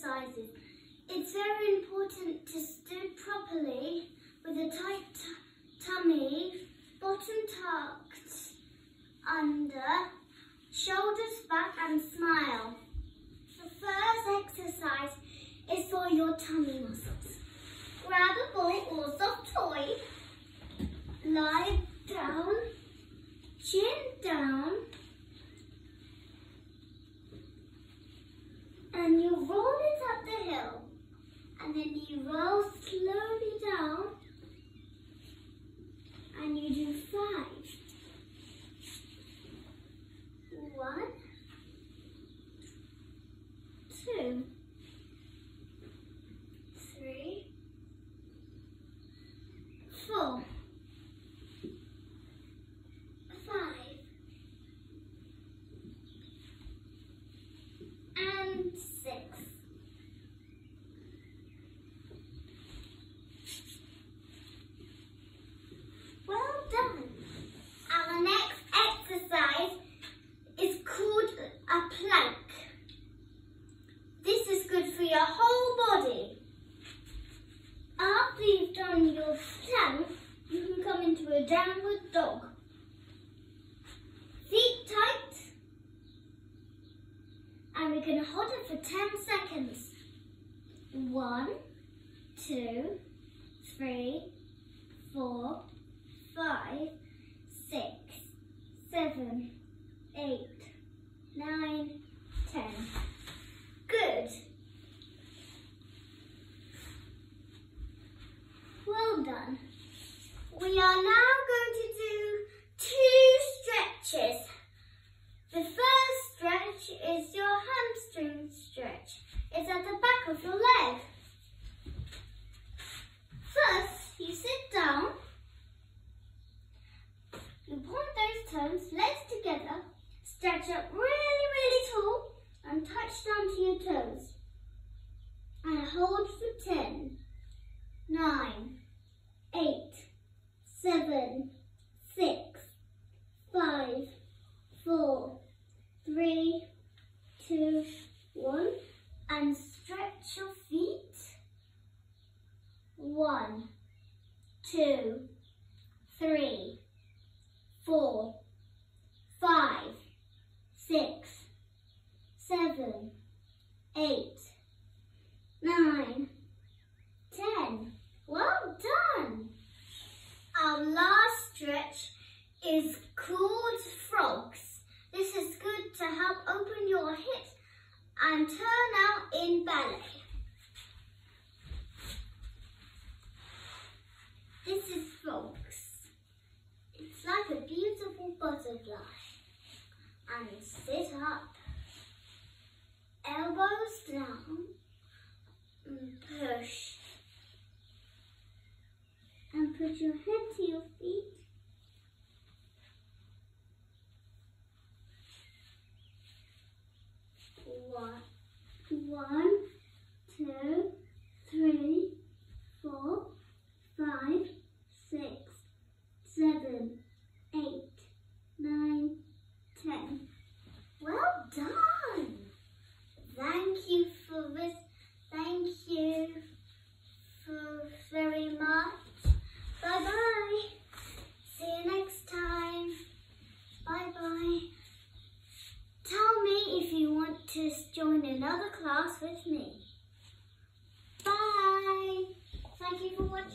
exercises. It's very important to stood properly with a tight tummy, bottom tucked under, shoulders back and smile. The first exercise is for your tummy muscles. Grab a ball or soft toy, lie down, chin down, and you roll it up the hill. And then you roll slowly down and you do five. One, two, three, four, five, and six. Well done. Our next exercise is called a plank. This is good for your whole body. After you've done your plank, you can come into a downward dog. Feet tight. And we're going to hold it for 10 seconds. One, two, three, four, five, six, seven, eight, nine, ten. Good. Well done. We are now going to do two stretches. The first stretch is your hamstring stretch. It's at the back of your leg. First, you sit down. You point those toes, legs together, stretch up really, really tall and touch down to your toes. And hold for 10, 9, 8, 7, 6, 5, 4, 3, 2, 1. And stretch your feet. One, two, three, four, five, six, seven, eight, nine, ten. Well done. Our last stretch is called frogs. This is good to help open your hips and turn out in ballet. This is frogs. It's like a beautiful butterfly. And sit up, and push. And put your head to your another class with me. Bye! Thank you for watching.